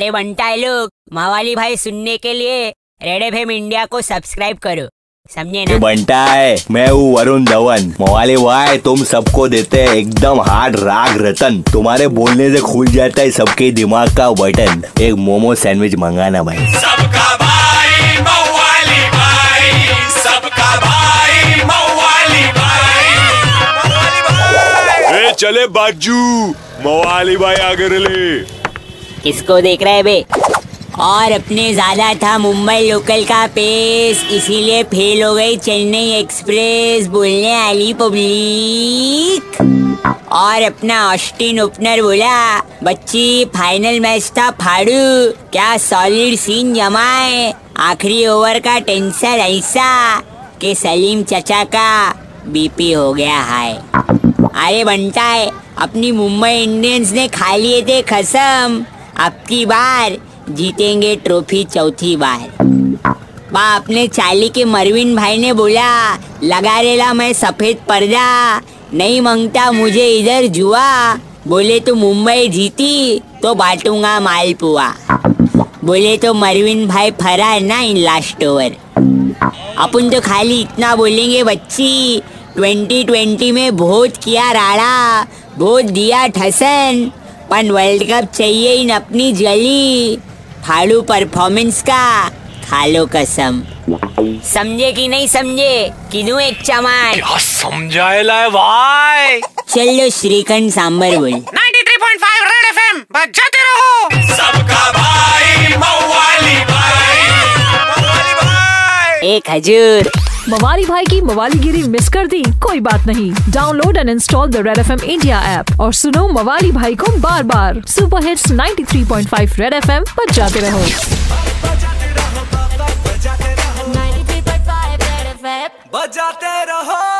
अरे बनता है लोग मवाली भाई सुनने के लिए रेड एफ़ इंडिया को सब्सक्राइब करो समझे ना? बनता है मैं हूँ वरुण धवन। मोवाली भाई तुम सबको देते हैं एकदम हार्ड राग रतन। तुम्हारे बोलने से खुल जाता है सबके दिमाग का बटन। एक मोमो सैंडविच मंगाना भाई। सबका भाई मवाली भाई। सबका भाई मवाली भाई। मवाली भाई ए चले बाजू। मवाली भाई आगे ले किसको देख रहे बे? और अपने ज़्यादा था मुंबई लोकल का पेस इसीलिए फेल हो गई चेन्नई एक्सप्रेस बोलने वाली पब्लिक और अपना ऑस्टिन ओपनर बोला, बच्ची फाइनल मैच था, फाड़ू। क्या सॉलिड सीन जमाए। आखिरी ओवर का टेंशन ऐसा कि सलीम चचा का बीपी हो गया है अरे बनता है, अपनी मुंबई इंडियंस ने खा लिए थे कसम। अब की बार जीतेंगे ट्रॉफी चौथी बार। बा अपने चाली के मरविन भाई ने बोला, लगा रेला मैं सफ़ेद पर्दा, नहीं माँगता मुझे इधर जुआ। बोले तो मुंबई जीती तो बांटूँगा मालपुआ। बोले तो मरविन भाई फरा ना इन लास्ट ओवर अपन तो खाली इतना बोलेंगे, बच्ची 2020 में बहुत किया राड़ा, बहुत दिया ठसन पर वर्ल्ड कप चाहिए इन अपनी जली फाड़ू परफॉर्मेंस का खा लो कसम समझे कि नहीं समझे किनू एक चमान क्या समझाएला है भाई? चलो श्रीखंड सांबर बोल 93.5 रेड एफएम बजाते रहो। सबका भाई मवाली भाई। मवाली भाई एक हजूर मवाली भाई की मवालीगिरी मिस कर दी कोई बात नहीं। Download and install the red F M India app और सुनो मवाली भाई को बार बार super hits 93.5 red F M पर जाते रहो। 93.5 Red FM. बजाते रहो।